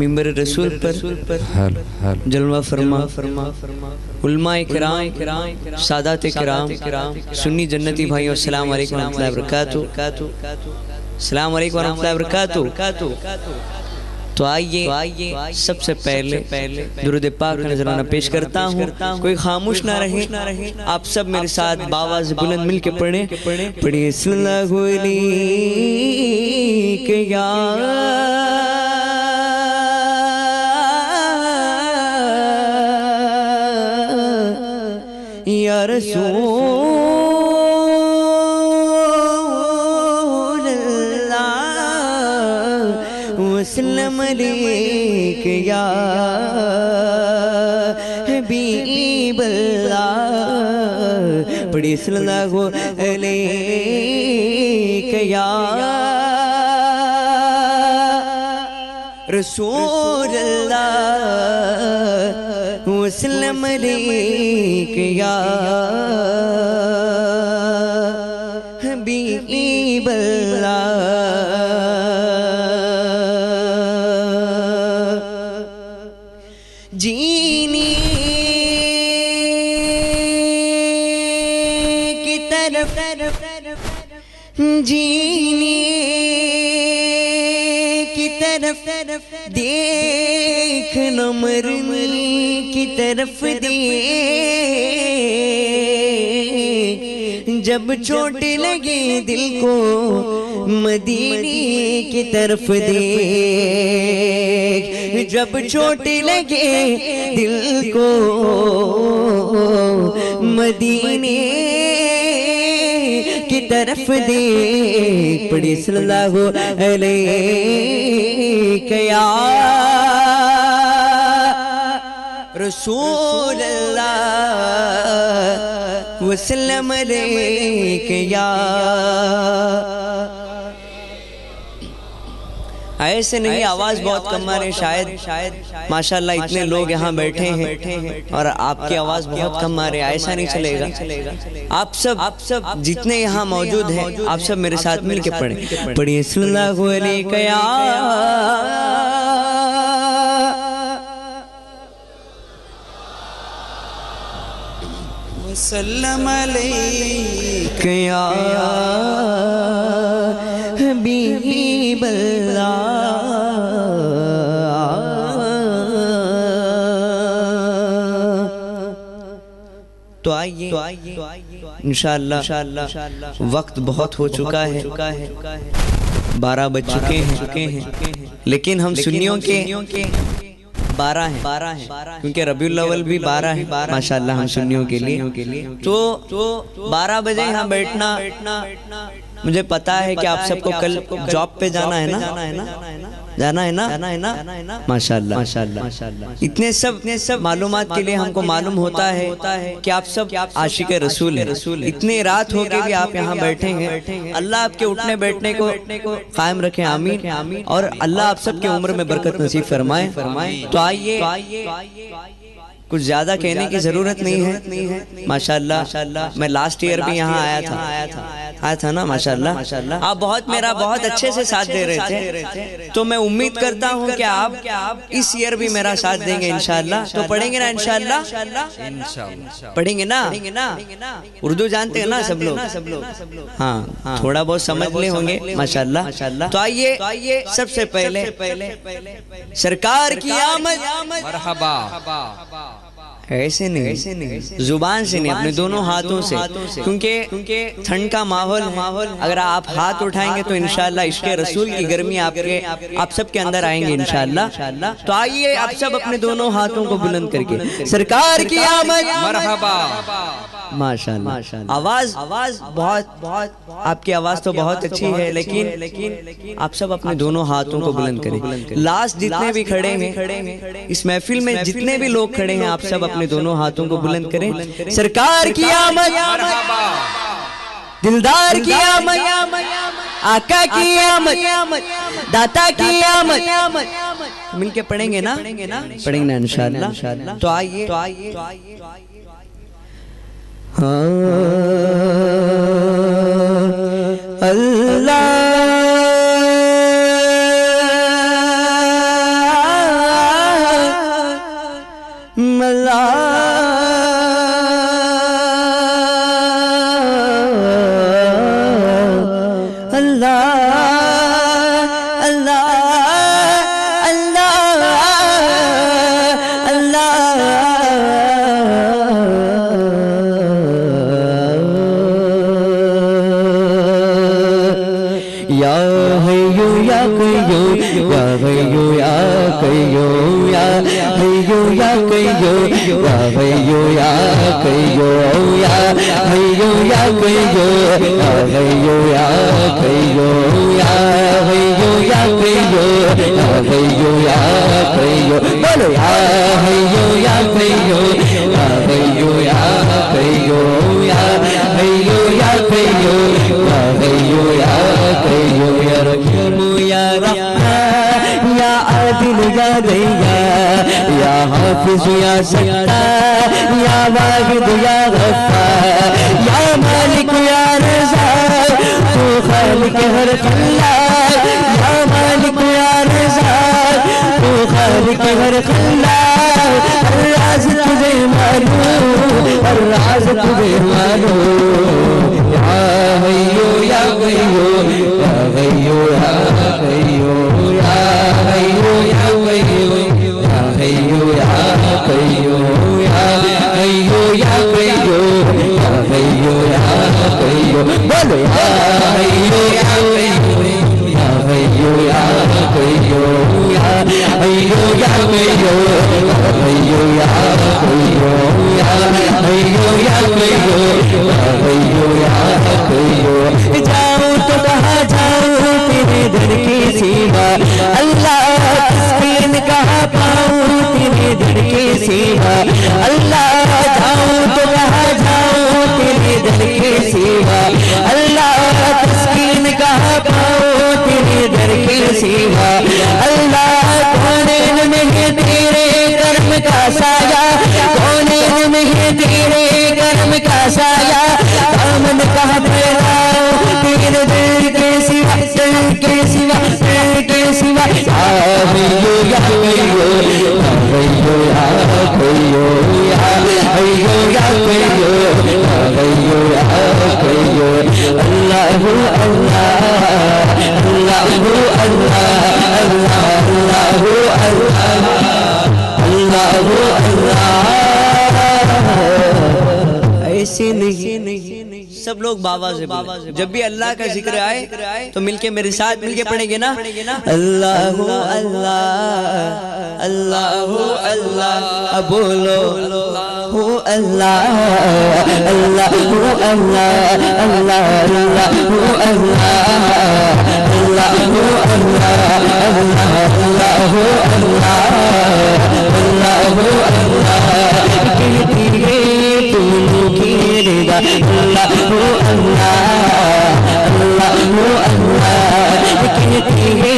मिंबर रसूल पर जलवा फरमा। फरमा। उलमा किराम सादात किराम। सुन्नी जन्नती भाइयों अस्सलाम वालेकुम रहमतुल्लाहि व बरकातहू। अस्सलाम वालेकुम रहमतुल्लाहि व बरकातहू। तो आइए तो आइए सबसे पहले पहले दुरुद पाक का नजराना पेश करता हूँ। कोई खामोश ना रहे आप सब मेरे साथ बावाज बुलंद मिल के पढ़े। पढ़िए सल्लल्लाहु अलैहि या या रसूल अल्लाह वसल्लम अलैक या हबीब अल्लाह पढ़ी सल्लल्लाहु वसल्लम अलैक या तरफ़ दे। जब चोट लगे दिल को मदीने की तरफ़ दे जब चोट लगे दिल को मदीने की तरफ़ दे पड़ी सल्लल्लाहु अलैहि या रसूल अल्लाह वसल्लम अलैहि या ऐसे नहीं आवाज़ बहुत कम आ रही शायद। शायद। माशाल्लाह इतने लोग यहाँ बैठे हैं और आपकी आवाज़ बहुत कम आ रही है। ऐसा नहीं चलेगा। आप सब आप सब जितने यहाँ मौजूद हैं आप सब मेरे साथ मिल के पढ़े। पढ़िए सल्लल्लाहु वसल्लम अलैहि या हबीब अल्लाह तो आइए तो आइए इंशाअल्लाह वक्त बहुत हो चुका है। बारह बज चुके हैं। चुके हैं लेकिन हम सुन्नियों के बारह है। बारह है क्योंकि रबीउल अव्वल भी बारह है, माशाल्लाह, हम सुन्नियों के लिए। तो तो बारह बजे यहाँ बैठना मुझे पता है कि आप सबको कल जॉब पे जाना है ना? जाना है ना? जाना है ना? जाना है ना? माशाल्लाह माशाल्लाह इतने सब इतने सब मालूम के लिए हमको मालूम होता है कि आप सब आशिक रसूल है। रसूल इतने रात हो के भी आप यहाँ बैठे हैं। अल्लाह आपके उठने बैठने को कायम रखे आमीन। और अल्लाह आप सबके उम्र में बरकत नसीब फरमाए। फरमाए। तो आइए। कुछ ज़्यादा कहने की ज़रूरत नहीं है। माशाल्लाह मैं लास्ट ईयर भी यहाँ आया था। आया था आया था। ना माशाल्लाह। माशाल्लाह। आप बहुत मेरा बहुत अच्छे से साथ दे रहे थे। तो मैं उम्मीद करता हूँ कि आप आप इस ईयर भी मेरा साथ देंगे इनशाला तो पढ़ेंगे ना इंशाल्लाह। पढ़ेंगे ना? उर्दू जानते हैं ना सब लोग? सब लोग। हाँ थोड़ा बहुत समझ ले होंगे माशाल्लाह। माशाल्लाह। तो आइए आइए सबसे पहले पहले। सरकार की आमद। मरहबा। ऐसे नहीं ऐसे नहीं ज़ुबान से नहीं अपने दोनों हाथों से। क्योंकि क्योंकि ठंड का माहौल माहौल अगर आप हाथ उठाएँगे तो इनशाला इश्क रसूल की गर्मी आपके आप सबके अंदर आएँगे इनशाला तो आइए आप सब अपने दोनों हाथों को बुलंद करके। सरकार की आमद। मरहबा। माशाल्लाह। आवाज़ आवाज़ बहुत बहुत आपकी आवाज़ तो बहुत अच्छी है लेकिन लेकिन आप सब अपने दोनों हाथों को बुलंद करें। लास्ट जितने भी खड़े हैं इस महफिल में जितने भी लोग खड़े हैं आप सब अपने दोनों हाथों को बुलंद करें। सरकार की आमद। दिलदार की आमद। आका की आमद। दाता की आमद। मिलके पढ़ेंगे ना? पढ़ेंगे ना? इंशाल्लाह। तो आइए। तो आइए। अल्लाह My love. कहियो या भैयो या कहियो भैयो या कहियो या भैयो या कहियो भैयो या कहियो बोलो या भैयो या कहियो भैयो या कहियो या भैयो या कहियो भैयो या आदिल या हाफिज, या सत्तार या वाहिद, या गफ्फार या मालिक, या रज़ाक तू खालिक हर खल्लाक या मालिक, या रज़ाक तू खालिक हर खल्लाक हर राज तुझे मालूम, हर राज तुझे मालूम। या हय्यो, या कय्यूम या हय्यो, या कय्यूम या Hallelujah. की सेवा। अल्लाह जाऊँ तो कहा जाऊँ तेरे दर के सेवा। अल्लाह तस्कीन कहा पाऊँ तेरे दर के सेवा। अल्लाह कौन में तेरे कर्म का साया? कोने अल्लाह अल्लाह अल्लाह अल्लाह अल्लाह अल्लाह अल्लाह अल्लाह सब लोग बाबा से बाबा जब भी अल्लाह का ज़िक्र आए तो मिलके मेरे साथ मिलके पढ़ेंगे ना अल्लाह अल्लाह अल्लाह अल्लाह बोलो हो अल्लाह अल्लाह हो अल्लाह अल्लाह अल्लाह हो अल्लाह अल्लाह हो अल्लाह अल्लाह अल्लाह हो अल्लाह अल्लाह हो अल्लाह कहती है तुम की रिदा अल्लाह हो अल्लाह अल्लाह हो अल्लाह कहती है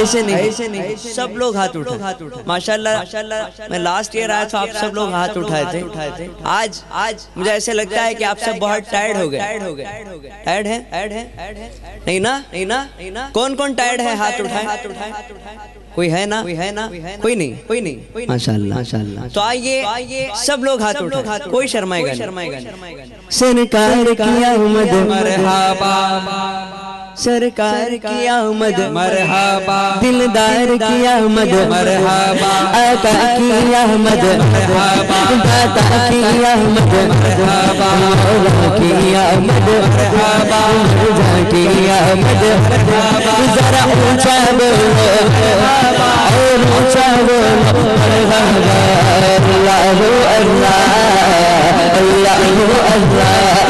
ऐसे नहीं ऐसे नहीं सब लोग हाथ उठा हाथ उठा माशाल्लाह माशाल्लाह मैं लास्ट ईयर आया था आप सब लोग हाथ उठाए थे। उठाए थे। आज आज मुझे ऐसे लगता है कि आप सब बहुत टायर्ड हो गए। टायर्ड हो गए। टायर्ड है टायर्ड है? नहीं ना? नहीं ना? नहीं ना कौन कौन टायर्ड है हाथ उठाए हाथ उठाए? कोई है ना? कोई है ना? कोई नहीं कोई नहीं। माशाल्लाह माशाल्लाह। तो आइए आइए सब लोग हाथ उठाए। कोई शर्माएगा शर्माएगा सरकार की आमद मरहबा। सरकार की आमद मरहबा। दिलदार की आमद मरहबा। आका की आमद मरहबा। दाता की आमद मरहबा। मौला की आमद मरहबा। मिर्ज़ा की आमद। जरा ऊँचा बोलो और ऊँचा बोलो मरहबा। अल्लाह अल्लाह अल्लाह अल्लाह।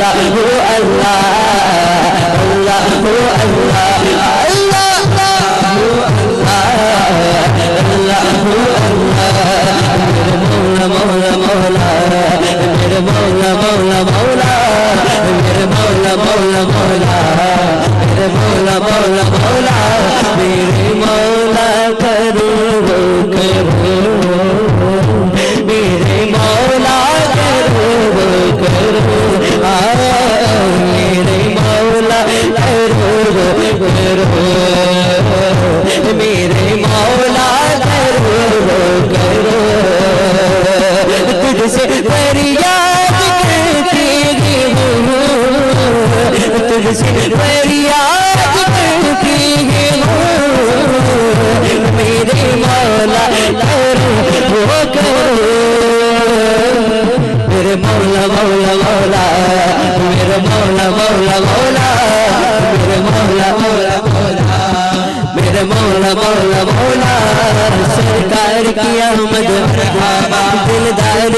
लबू अ लबू अबू अहू अ भोला भोला भोला रे भोला भोला भोला भोला भोला भोला रे भोला भोला भोला भोला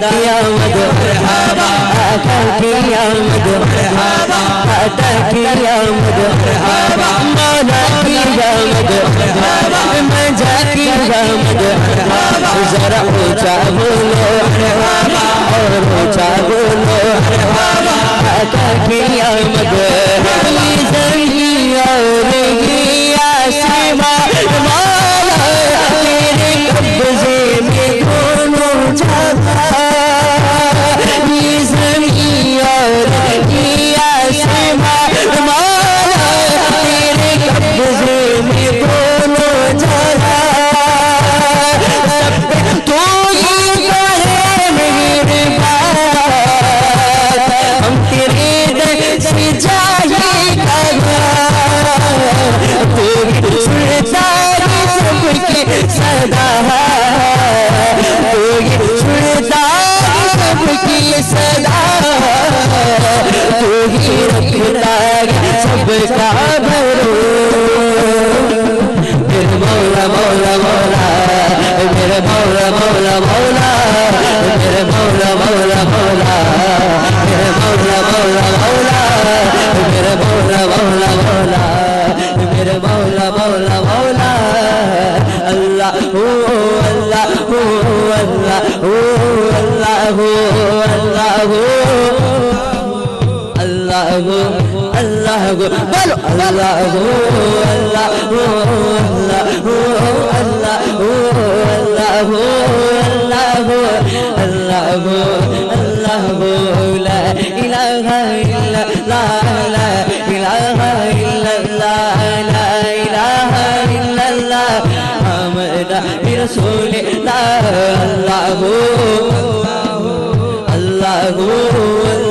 की आमद आका की आमद आका की आमद मौला की आमद मज़ा की आमद जरा ऊँचा बोलो और ऊँचा बोलो आका की आमद गो अल्लाह गो बोलो अल्लाह गो अल्लाह हो अल्लाह हो अल्लाह हो अल्लाह हो अल्लाह हो अल्लाह हो अल्लाह हो ला इलाहा इल्ला ला ला इलाहा इल्ला अल्लाह हो अल्लाह हो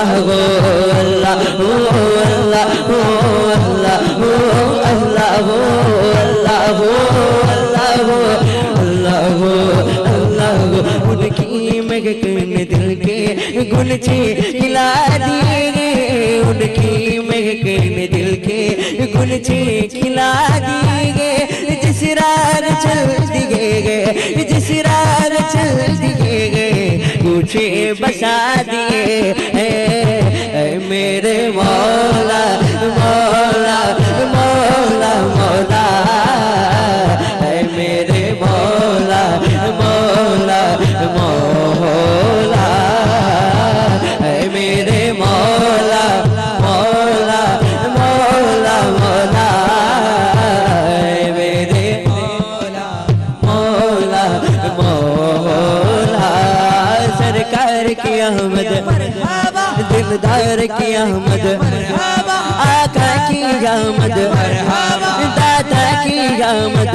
अल्लाह हो अल्लाह हो अल्लाह हो अल्लाह हो अल्लाह हो अल्लाह हो अल्लाह हो अल्लाह हो अल्लाह हो उनकी महक ने दिल के गुलचे खिला दिए उनकी महक ने दिल के गुलचे खिला दिए जिस रार चल दिए जिस रार चल दिए गए मुझे बसा दिए। आमद दादा की आमद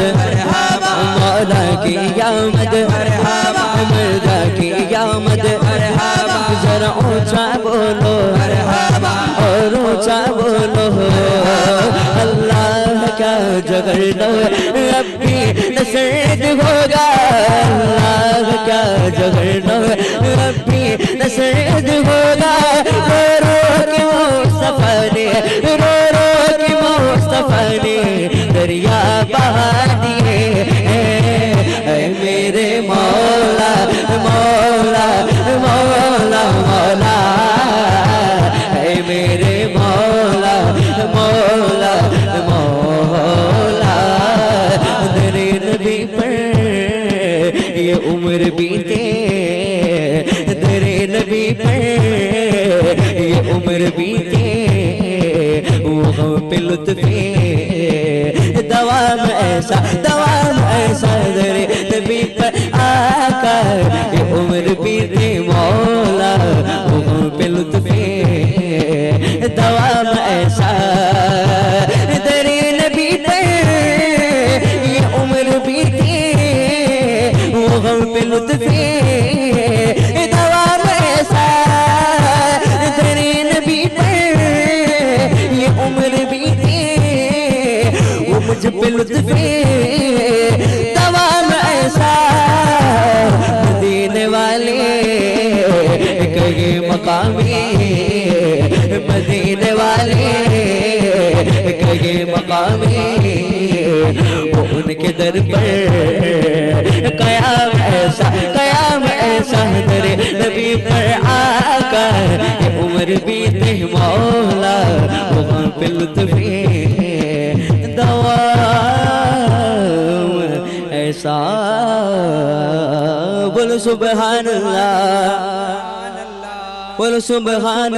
मौला की आमद मर्दा की आमद जरा ऊँचा बोलो। और ऊँचा बोलो। अल्लाह का जगर लो अब भी नसरत होगा। अल्लाह का जगर लो अब भी नसरत होगा। रो रो के रो रो मुस्तफ़ा दरिया बहा दिए। लुत्फे दवा में ऐसा दवा ऐसा दरे नबी पर आकर उम्र बीते मौला कहे मकामी, वो उनके दर पर। कयाम ऐसा कयाम ऐसा नबी पर आकर, ये उम्र बीते मौला, वो हम पे दवा ऐसा, बोलो सुबहान बोलो सुबहान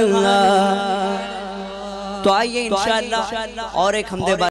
तो आइए इंशाल्लाह और एक हमदे